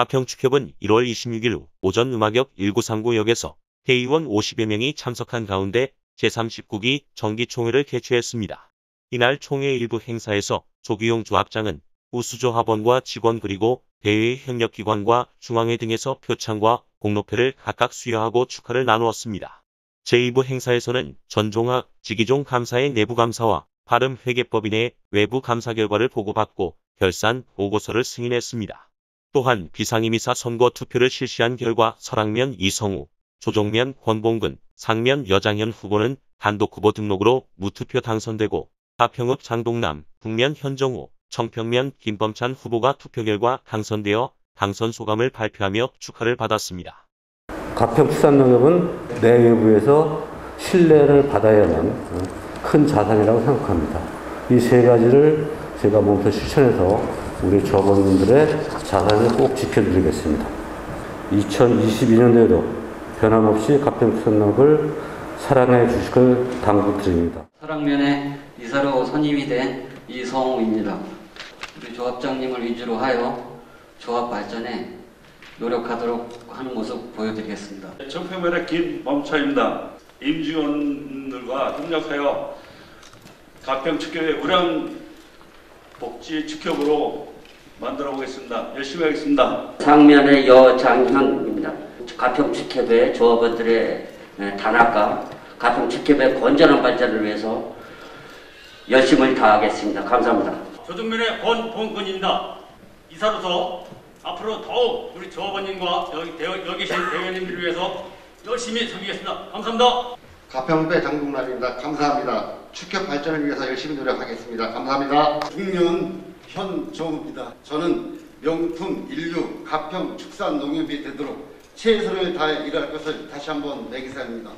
가평축협은 1월 26일 오전 음악역 1939역에서 회의원 50여 명이 참석한 가운데 제39기 정기총회를 개최했습니다. 이날 총회 일부 행사에서 조기용 조합장은 우수조합원과 직원 그리고 대외 협력기관과 중앙회 등에서 표창과 공로패를 각각 수여하고 축하를 나누었습니다. 제2부 행사에서는 전종학, 지기종 감사의 내부 감사와 발음 회계법인의 외부 감사 결과를 보고받고 결산 보고서를 승인했습니다. 또한 비상임이사 선거 투표를 실시한 결과 설악면 이성우, 조종면 권봉근, 상면 여장현 후보는 단독 후보 등록으로 무투표 당선되고 가평읍 장동남, 북면 현정우, 청평면 김범찬 후보가 투표 결과 당선되어 당선 소감을 발표하며 축하를 받았습니다. 가평 수산농협은 내외부에서 신뢰를 받아야만 큰 자산이라고 생각합니다. 이 세 가지를 제가 몸소 실천해서 우리 조합원분들의 자산을 꼭 지켜드리겠습니다. 2022년도에도 변함없이 가평 수산농협을 사랑해 주시길 당부드립니다. 사랑면에 이사로 선임이 된 이성우입니다. 우리 조합장님을 위주로 하여 조합 발전에 노력하도록 하는 모습 보여드리겠습니다. 청평면의 김범차입니다. 임직원들과 협력하여 가평 축협의 우량 복지 축협으로 만들어 보겠습니다. 열심히 하겠습니다. 상면의 여장현입니다. 가평축협의 조합원들의 단합과 가평축협의 건전한 발전을 위해서 열심을 다하겠습니다. 감사합니다. 조정면의 권봉근입니다. 이사로서 앞으로 더욱 우리 조합원님과 여기, 되어, 여기 계신 대회님들을 위해서 열심히 섬기겠습니다. 감사합니다. 가평배 장동남입니다. 감사합니다. 축협 발전을 위해서 열심히 노력하겠습니다. 감사합니다. 국년 현정우입니다. 저는 명품 인류 가평 축산 농협이 되도록 최선을 다해 일할 것을 다시 한번 내기사입니다.